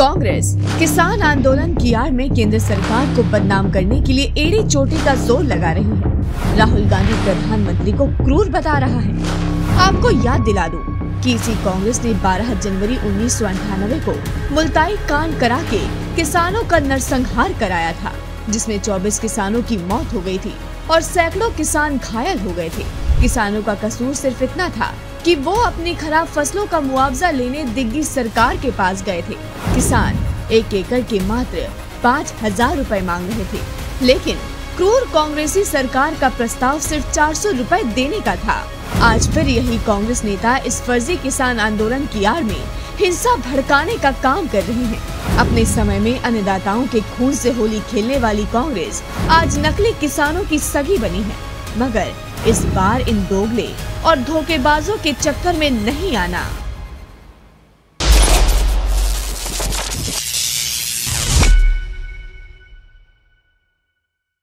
कांग्रेस, किसान आंदोलन की आड़ में केंद्र सरकार को बदनाम करने के लिए एड़ी चोटी का ज़ोर लगा रही है। राहुल गांधी प्रधानमंत्री को क्रूर बता रहा है। आपको याद दिला दूँ कि इसी कांग्रेस ने 12 जनवरी उन्नीस को मुल्ताई कांड करा के किसानों का नरसंहार कराया था, जिसमें 24 किसानों की मौत हो गई थी और सैकड़ों किसान घायल हो गए थे। किसानों का कसूर सिर्फ़ इतना था कि वो अपनी खराब फ़सलों का मुआवजा लेने दिग्गी सरकार के पास गए थे। किसान एक एकड़ के मात्र पाँच हज़ार रूपए मांग रहे थे। लेकिन क्रूर कांग्रेसी सरकार का प्रस्ताव सिर्फ़ चार सौ रूपए देने का था। आज फिर यही कांग्रेस नेता इस फर्जी किसान आंदोलन की आड़ में हिंसा भड़काने का काम कर रहे हैं। अपने समय में अन्नदाताओं के खून से होली खेलने वाली कांग्रेस आज नकली किसानों की सगी बनी है। मगर इस बार इन दोगले और धोखेबाजों के चक्कर में नहीं आना।